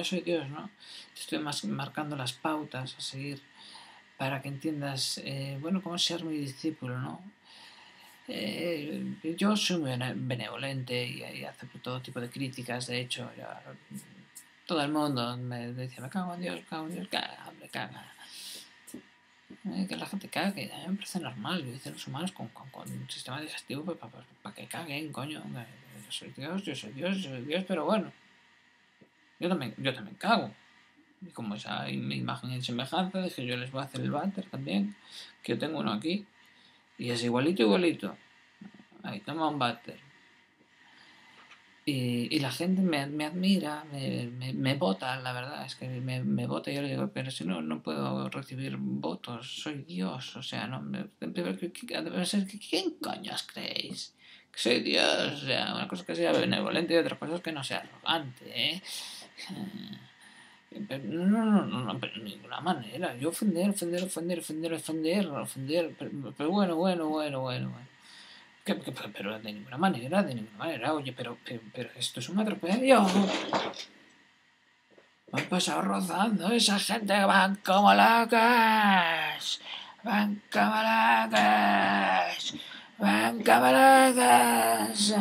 yo soy Dios, ¿no? Te estoy más marcando las pautas a seguir para que entiendas, eh, bueno, cómo ser mi discípulo, ¿no? Eh, yo soy muy benevolente y, acepto todo tipo de críticas, de hecho, todo el mundo me dice, me cago en Dios, cago en Dios, caga, me caga. Eh, que la gente cague, a mí me parece normal, dicen los humanos con, un sistema digestivo para pues, pa, que caguen, coño. Yo soy Dios, yo soy Dios, yo soy Dios, pero bueno. Yo también, yo también cago. Y como esa imagen y semejanza, dije yo les voy a hacer el váter también, que yo tengo uno aquí. Y es igualito, igualito. Ahí toma un váter. Y, la gente me, admira, me, me, vota, la verdad, es que me, me vota y yo le digo, pero si no, no puedo recibir votos, soy Dios, o sea, no, ¿quién coños creéis? Que soy Dios, o sea, una cosa que sea benevolente y otra cosa es que no sea arrogante, ¿eh? No, no, no, no, pero de ninguna manera, yo ofender, ofender, ofender, ofender, ofender, ofender, pero bueno, bueno, bueno, bueno, bueno pero de ninguna manera, de ninguna manera. Oye, pero, pero, esto es un atropello. Me han pasado rozando. Esa gente van como locas. Van como locas. Van como locas.